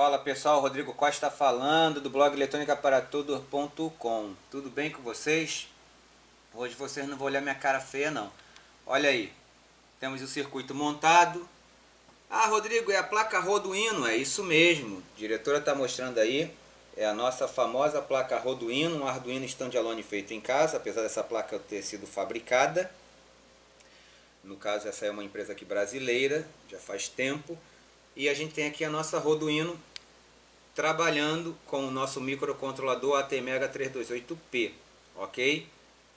Fala pessoal, Rodrigo Costa falando do blog eletrônicaparatudo.com Tudo bem com vocês? Hoje vocês não vão olhar minha cara feia não. Olha aí, temos o circuito montado. Ah Rodrigo, é a placa Arduino, é isso mesmo. A diretora está mostrando aí. É a nossa famosa placa Arduino, um Arduino standalone feito em casa, apesar dessa placa ter sido fabricada. No caso, essa é uma empresa aqui brasileira, já faz tempo. E a gente tem aqui a nossa Arduino trabalhando com o nosso microcontrolador ATmega 328P, ok?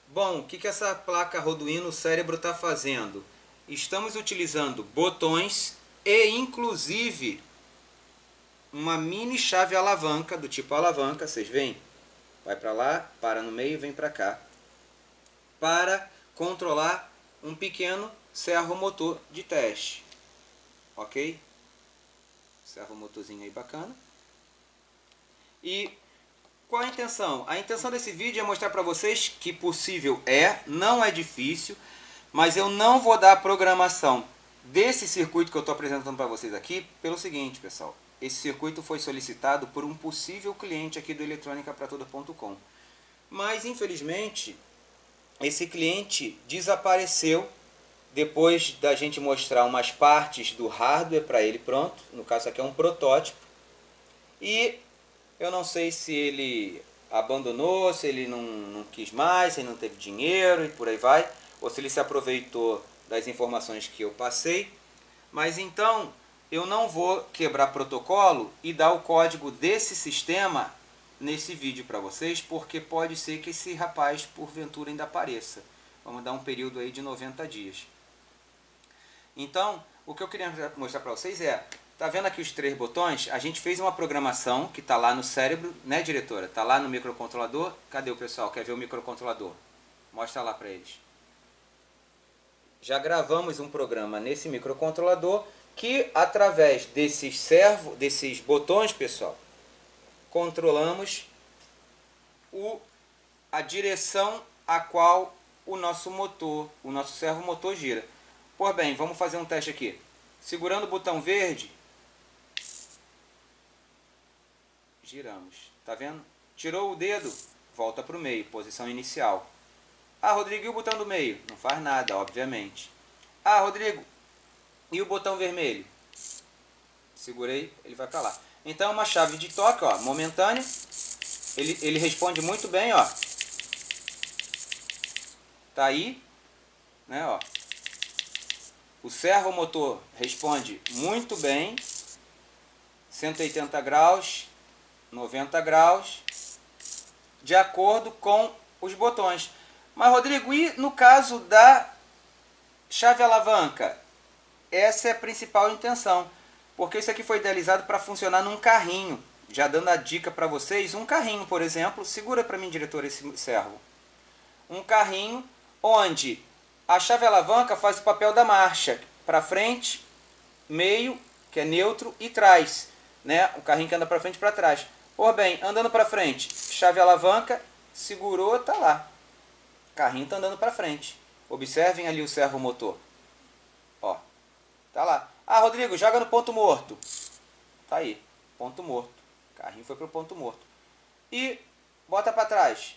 Bom, o que, que essa placa Arduino cérebro está fazendo? Estamos utilizando botões e inclusive uma mini chave alavanca do tipo alavanca, vocês veem? Vai para lá, para no meio, vem para cá. Para controlar um pequeno servo motor de teste. Ok? Servo motorzinho aí bacana. E qual a intenção? A intenção desse vídeo é mostrar para vocês que possível é, não é difícil, mas eu não vou dar a programação desse circuito que eu estou apresentando para vocês aqui pelo seguinte, pessoal. Esse circuito foi solicitado por um possível cliente aqui do eletrônicapratoda.com. Mas, infelizmente, esse cliente desapareceu depois da gente mostrar umas partes do hardware para ele pronto, no caso aqui é um protótipo, e eu não sei se ele abandonou, se ele não, não quis mais, se ele não teve dinheiro e por aí vai, ou se ele se aproveitou das informações que eu passei, mas então eu não vou quebrar protocolo e dar o código desse sistema nesse vídeo para vocês, porque pode ser que esse rapaz porventura ainda apareça. Vamos dar um período aí de 90 dias. Então, o que eu queria mostrar para vocês é, tá vendo aqui os três botões? A gente fez uma programação que está lá no cérebro, né diretora? Está lá no microcontrolador. Cadê o pessoal? Quer ver o microcontrolador? Mostra lá para eles. Já gravamos um programa nesse microcontrolador que através desses servo, desses botões, pessoal, controlamos o, a direção a qual o nosso motor, o nosso servo motor gira. Pois bem, vamos fazer um teste aqui. Segurando o botão verde, giramos. Tá vendo? Tirou o dedo, volta para o meio, posição inicial. Ah, Rodrigo, e o botão do meio? Não faz nada, obviamente. Ah, Rodrigo, e o botão vermelho? Segurei, ele vai lá. Então, uma chave de toque, ó, momentânea. Ele, ele responde muito bem, ó. Tá aí, né, ó. O servomotor responde muito bem, 180 graus, 90 graus, de acordo com os botões. Mas Rodrigo, e no caso da chave alavanca? Essa é a principal intenção, porque isso aqui foi idealizado para funcionar num carrinho. Já dando a dica para vocês, um carrinho, por exemplo, segura para mim, diretor, esse servo. Um carrinho onde a chave alavanca faz o papel da marcha, para frente, meio, que é neutro, e trás, né? O carrinho que anda para frente e para trás. Por bem, andando para frente, chave alavanca, segurou, tá lá. O carrinho tá andando para frente. Observem ali o servo motor. Ó, tá lá. Ah, Rodrigo, joga no ponto morto. Tá aí, ponto morto. O carrinho foi pro ponto morto. E bota para trás.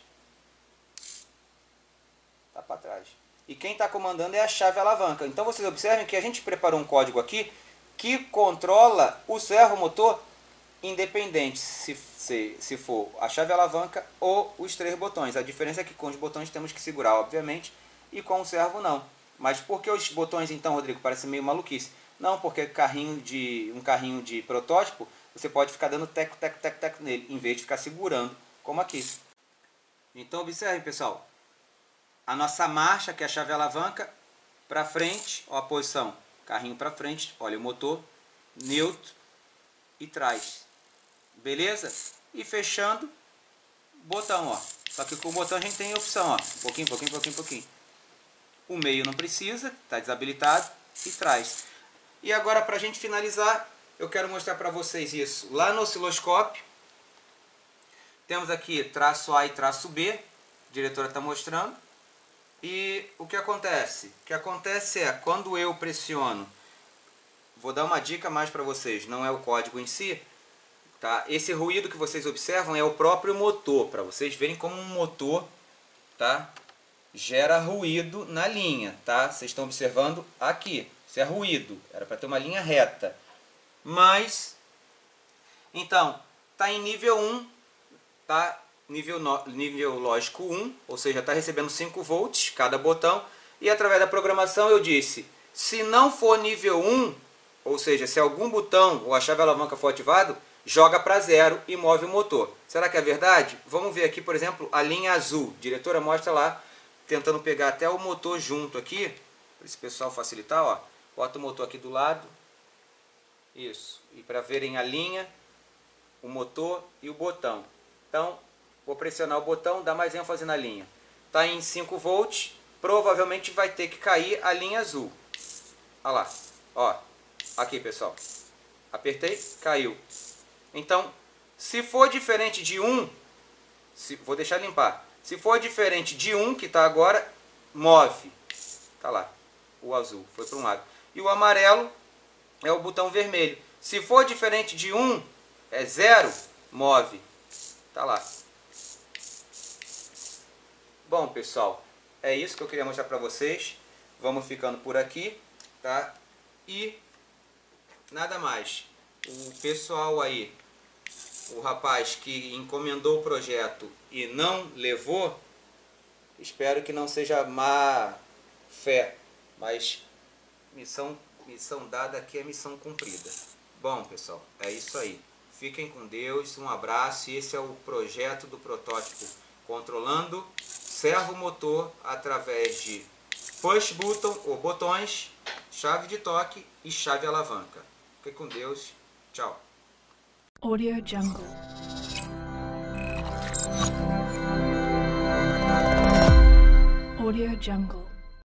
Tá para trás e quem está comandando é a chave alavanca. Então vocês observem que a gente preparou um código aqui que controla o servo motor independente se, se, se for a chave alavanca ou os três botões. A diferença é que com os botões temos que segurar, obviamente, e com o servo não. Mas por que os botões então, Rodrigo, parece meio maluquice? Não, porque carrinho de, um carrinho de protótipo, você pode ficar dando teco, teco, teco, teco nele, em vez de ficar segurando, como aqui. Então observem, pessoal, a nossa marcha, que é a chave alavanca, para frente, ó a posição, carrinho para frente, olha o motor, neutro e trás. Beleza? E fechando, botão, ó. Só que com o botão a gente tem opção, ó, pouquinho, pouquinho, pouquinho, pouquinho. O meio não precisa, está desabilitado, e trás. E agora para a gente finalizar, eu quero mostrar para vocês isso lá no osciloscópio. Temos aqui traço A e traço B, a diretora está mostrando. E o que acontece? O que acontece é, quando eu pressiono, vou dar uma dica mais para vocês, não é o código em si, Tá? Esse ruído que vocês observam é o próprio motor, para vocês verem como um motor tá? gera ruído na linha. Tá? Vocês estão observando aqui, isso é ruído, era para ter uma linha reta. Mas, então, está em nível 1, tá? nível, no, nível lógico 1, ou seja, está recebendo 5 volts cada botão. E através da programação eu disse, se não for nível 1, ou seja, se algum botão ou a chave alavanca for ativado, joga para zero e move o motor. Será que é verdade? Vamos ver aqui, por exemplo, a linha azul. A diretora mostra lá, tentando pegar até o motor junto aqui, para esse pessoal facilitar, ó. Bota o motor aqui do lado. Isso. E para verem a linha, o motor e o botão. Então, vou pressionar o botão, dá mais ênfase na linha. Está em 5 volts, provavelmente vai ter que cair a linha azul. Olha lá. Ó. Aqui, pessoal. Apertei, caiu. Então, se for diferente de 1, se, vou deixar limpar. Se for diferente de 1, que está agora, move. Está lá, o azul, foi para um lado. E o amarelo é o botão vermelho. Se for diferente de 1, é 0, move. Está lá. Bom, pessoal, é isso que eu queria mostrar para vocês. Vamos ficando por aqui, tá? E nada mais. O pessoal aí o rapaz que encomendou o projeto e não levou, espero que não seja má fé, mas missão, missão dada aqui é missão cumprida. Bom, pessoal, é isso aí. Fiquem com Deus, um abraço. Esse é o projeto do protótipo controlando servo motor através de push button ou botões, chave de toque e chave alavanca. Fiquem com Deus. Tchau. Audio Jungle. Audio Jungle.